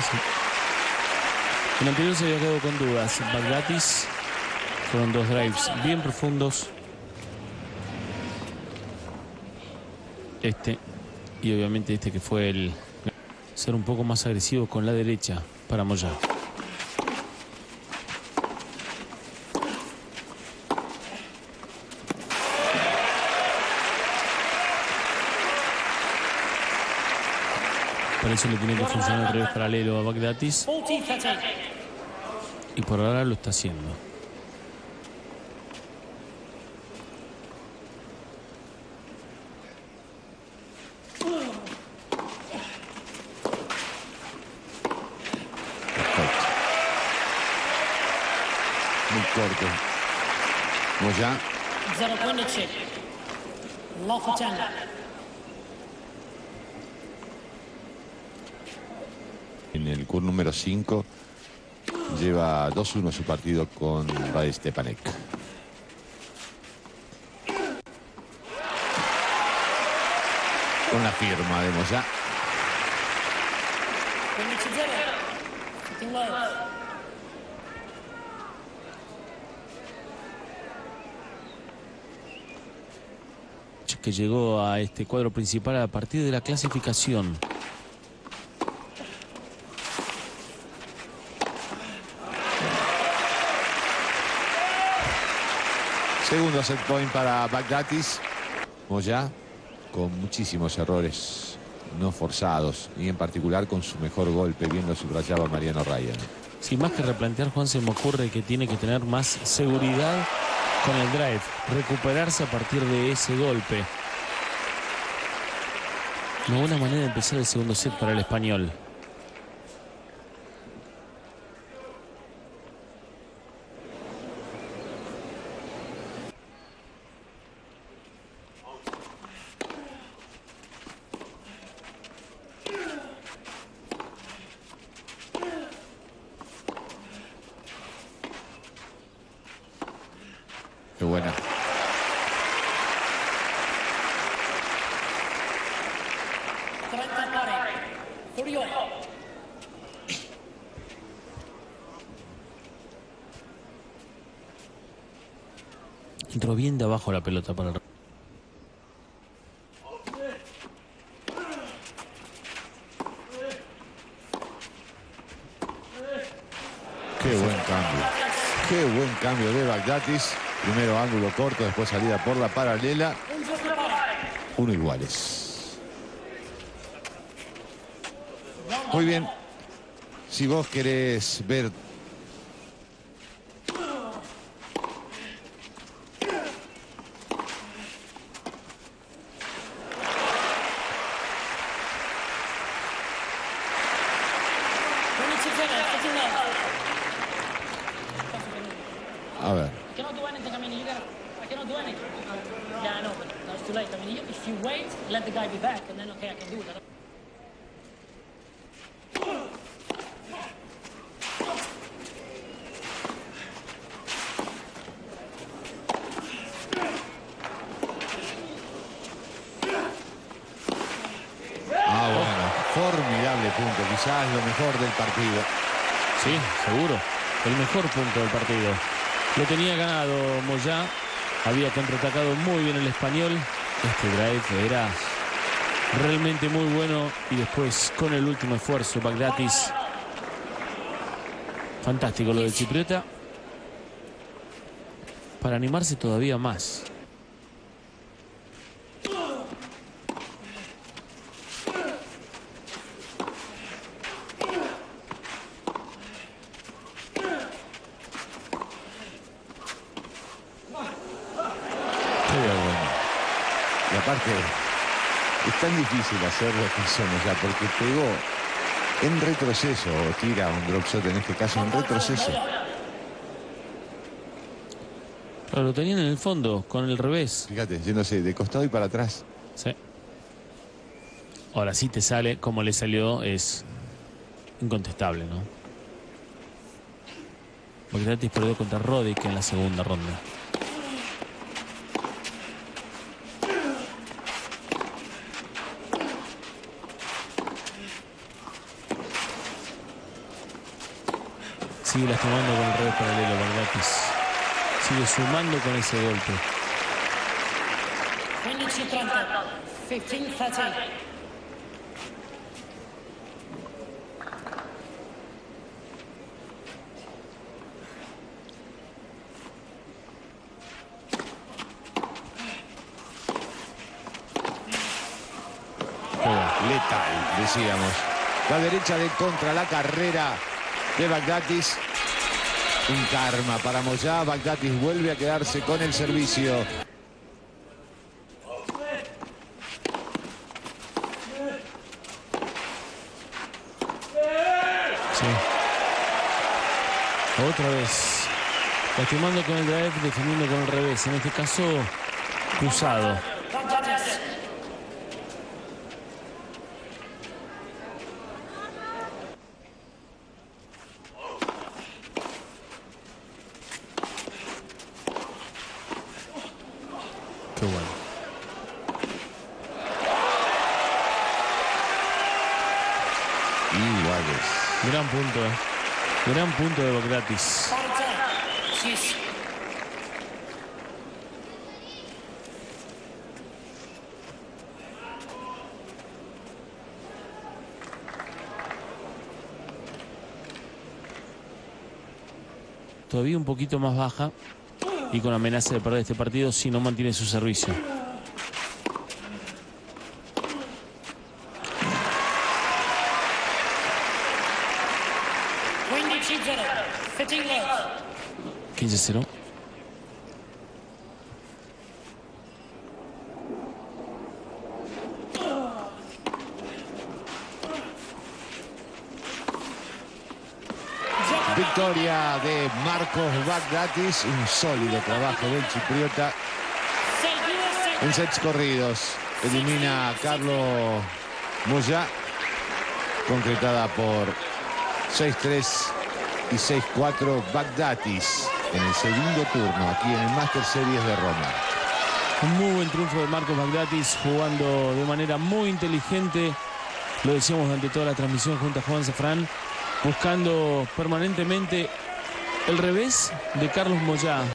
Sí. El anterior se había quedado con dudas. Bagdatis fueron dos drives bien profundos. Este y obviamente este que fue el ser un poco más agresivo con la derecha para Moya. Por eso le tiene que funcionar el revés paralelo a Bagdatis. Y por ahora lo está haciendo. Muy corto. Moya. 0-15. Lofton. En el curso número 5 lleva 2-1 su partido con Baez Stepanek. Con la firma de Moya. 15-0. Sitting low. que llegó a este cuadro principal a partir de la clasificación. Segundo set point para Bagdatis. Moya con muchísimos errores no forzados y en particular con su mejor golpe, bien lo subrayaba Mariano Ryan. Sin más que replantear, Juan, se me ocurre que tiene que tener más seguridad con el drive, recuperarse a partir de ese golpe. Una buena manera de empezar el segundo set para el español. Buena. Entró bien de abajo la pelota para el... Qué buen cambio. Qué buen cambio de Bagdatis. Primero ángulo corto, después salida por la paralela. Uno iguales. Muy bien. Si vos querés ver. A ver. I cannot do anything. I mean, you gotta. I cannot do anything. Yeah, I know, but now it's too late. I mean, you- if you wait, let the guy be back, and then okay, I can do it. Ah, bueno. Formidable punto. Quizás lo mejor del partido. Sí, seguro. El mejor punto del partido. Lo tenía ganado Moyá. Había contraatacado muy bien el español. Este drive era realmente muy bueno. Y después, con el último esfuerzo, Bagdatis. Fantástico lo del Chipriota. Para animarse todavía más. Qué bueno. Es tan difícil hacer lo que somos ya, porque pegó en retroceso, o tira un drop shot en este caso en retroceso. Pero lo tenían en el fondo, con el revés. Fíjate, yéndose de costado y para atrás. Sí. Ahora sí te sale, como le salió, es incontestable, ¿no? Bagdatis perdió contra Roddick en la segunda ronda. Sigue lastimando con el revés paralelo Bagdatis. Sigue sumando con ese golpe. 15-30. 15-13. Letal, decíamos. La derecha de contra la carrera de Bagdatis. Un karma para Moyá. Bagdatis vuelve a quedarse con el servicio. Sí. Otra vez. Lastimando con el drive, defendiendo con el revés. En este caso, cruzado. Bagdatis. Qué bueno. Iguales. Gran punto, eh. Gran punto de Bagdatis. 40. 6. Todavía un poquito más baja y con amenaza de perder este partido si no mantiene su servicio. Late. 15-0. Victoria de Marcos Bagdatis. Un sólido trabajo del chipriota en sets corridos. Elimina a Carlos Moya. Concretada por 6-3 y 6-4 Bagdatis en el segundo turno aquí en el Master Series de Roma. Un muy buen triunfo de Marcos Bagdatis jugando de manera muy inteligente. Lo decíamos durante toda la transmisión junto a Juan Zafrán, buscando permanentemente el revés de Carlos Moyá.